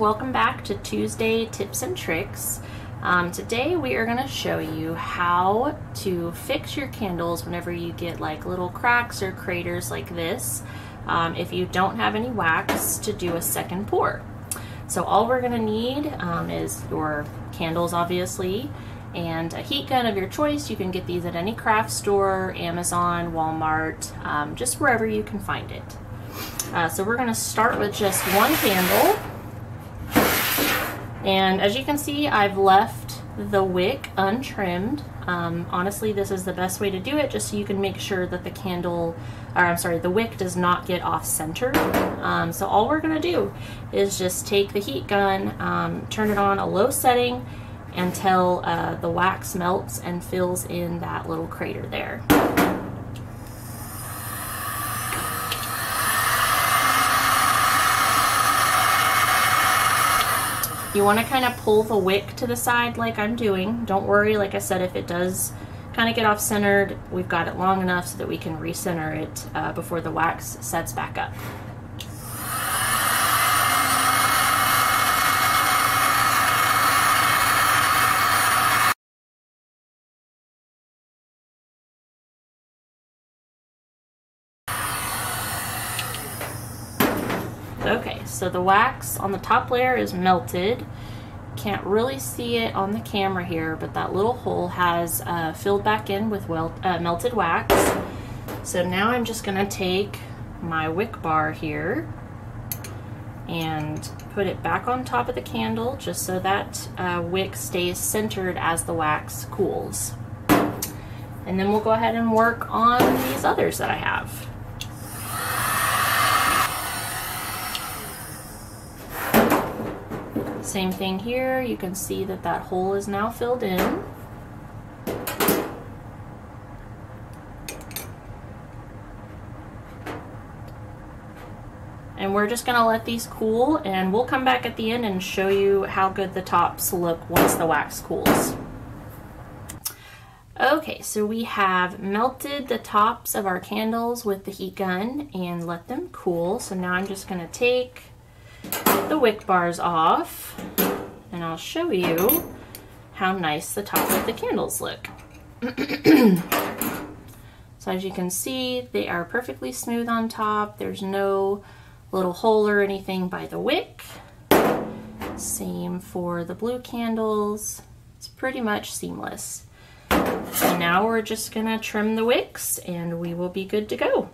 welcome back to Tuesday Tips and Tricks. Um, today we are going to show you how to fix your candles whenever you get like little cracks or craters like this um, if you don't have any wax to do a second pour. So all we're going to need um, is your candles obviously and a heat gun of your choice. You can get these at any craft store, Amazon, Walmart, um, just wherever you can find it. Uh, so we're going to start with just one candle. And as you can see, I've left the wick untrimmed. Um, honestly, this is the best way to do it, just so you can make sure that the candle, or I'm sorry, the wick does not get off center. Um, so all we're going to do is just take the heat gun, um, turn it on a low setting until uh, the wax melts and fills in that little crater there. You want to kind of pull the wick to the side like I'm doing. Don't worry, like I said, if it does kind of get off centered, we've got it long enough so that we can recenter it uh, before the wax sets back up. Okay, so the wax on the top layer is melted. Can't really see it on the camera here, but that little hole has uh, filled back in with well, uh, melted wax. So now I'm just gonna take my wick bar here and put it back on top of the candle just so that uh, wick stays centered as the wax cools. And then we'll go ahead and work on these others that I have. Same thing here, you can see that that hole is now filled in. And we're just gonna let these cool and we'll come back at the end and show you how good the tops look once the wax cools. Okay, so we have melted the tops of our candles with the heat gun and let them cool. So now I'm just gonna take the wick bars off and I'll show you how nice the top of the candles look. so as you can see, they are perfectly smooth on top. There's no little hole or anything by the wick. Same for the blue candles. It's pretty much seamless. So now we're just gonna trim the wicks and we will be good to go.